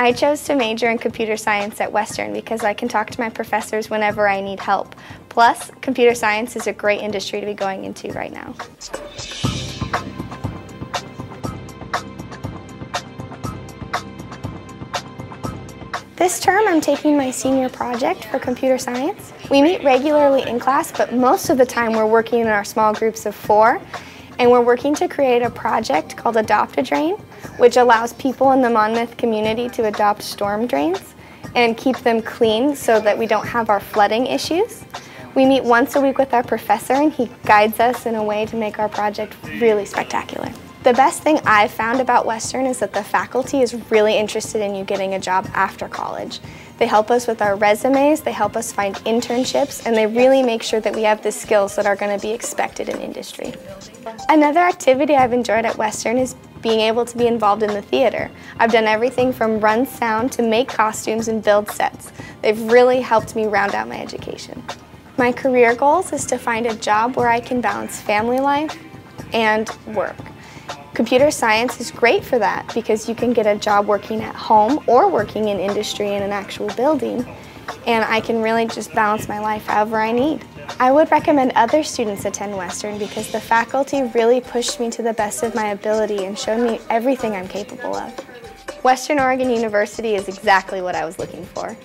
I chose to major in computer science at Western because I can talk to my professors whenever I need help. Plus, computer science is a great industry to be going into right now. This term I'm taking my senior project for computer science. We meet regularly in class, but most of the time we're working in our small groups of four, and we're working to create a project called Adopt a Drain, which allows people in the Monmouth community to adopt storm drains and keep them clean so that we don't have our flooding issues. We meet once a week with our professor and he guides us in a way to make our project really spectacular. The best thing I've found about Western is that the faculty is really interested in you getting a job after college. They help us with our resumes, they help us find internships, and they really make sure that we have the skills that are going to be expected in industry. Another activity I've enjoyed at Western is being able to be involved in the theater. I've done everything from run sound to make costumes and build sets. They've really helped me round out my education. My career goals is to find a job where I can balance family life and work. Computer science is great for that because you can get a job working at home or working in industry in an actual building and I can really just balance my life however I need. I would recommend other students attend Western because the faculty really pushed me to the best of my ability and showed me everything I'm capable of. Western Oregon University is exactly what I was looking for.